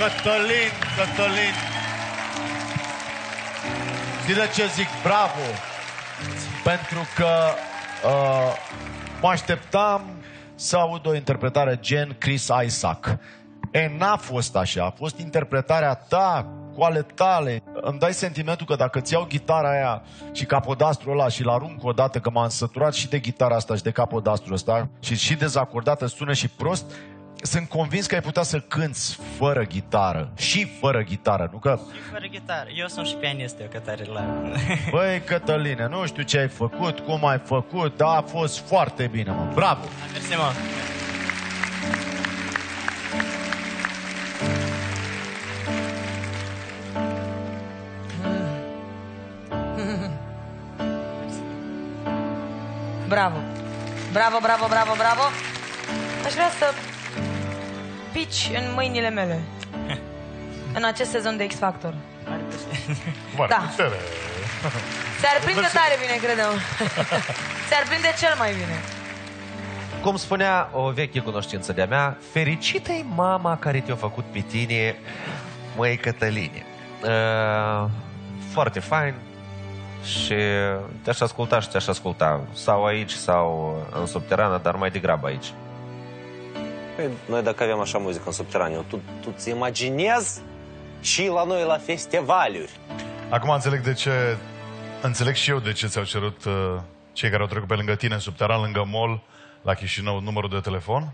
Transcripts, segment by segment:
Cătălin, Cătălin. Știi de ce zic bravo? Pentru că uh, mă așteptam să aud o interpretare gen Chris Isaac. E, n-a fost așa. A fost interpretarea ta, cu ale tale. Îmi dai sentimentul că dacă ți iau gitara aia și capodastrul ăla și-l arunc o dată, că m-am săturat și de gitara asta și de capodastrul ăsta și și dezacordată, sună și prost, sunt convins că ai putea să cânți fără gitară. Și fără gitară, nu că... Și fără gitară. Eu sunt și pianist, eu, Cătare, la... Băi, Cătăline, nu știu ce ai făcut, cum ai făcut, dar a fost foarte bine, mă. Bravo! Mersi, mă. Bravo. Bravo, bravo, bravo, bravo. Aș vrea să pici în mâinile mele. În acest sezon de X Factor. Mare Da. putere. Se-ar prinde tare bine, credem. Se-ar prinde cel mai bine. Cum spunea o veche cunoștință de-a mea, fericită e mama care te-a făcut pe tine, măi Cătăline. Uh, foarte fain și te-aș asculta și te-aș asculta. Sau aici, sau în subterană, dar mai degrabă aici. Păi, noi dacă avem așa muzică în subteraniu, tu, tu ți imaginezi și la noi la festivaluri. Acum înțeleg de ce... Înțeleg și eu de ce ți-au cerut uh, cei care au trecut pe lângă tine în subteran, lângă mall, la Chișinău, numărul de telefon.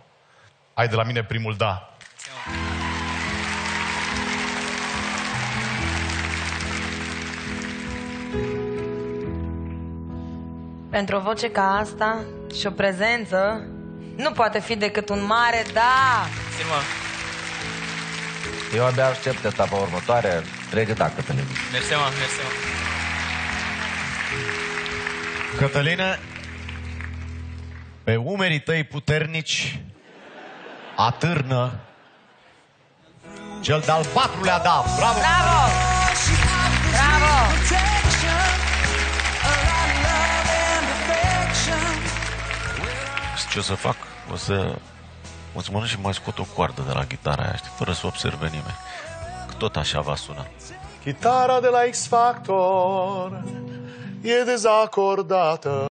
Ai de la mine primul da. Pentru o voce ca asta și o prezență, nu poate fi decât un mare da. Mersi, mă. Eu abia aștept etapa următoare. Pregăta, Cătăline. Mersi, mă. Mersi, mă. Cătăline, pe umerii tăi puternici atârnă cel de-al patrulea da. Bravo! Bravo! Bravo! Ce o să fac? O să, o să mănânc și mai scot o coardă de la chitara aia, știi, fără să observe nimeni. Că tot așa va suna. Chitara de la X Factor e dezacordată.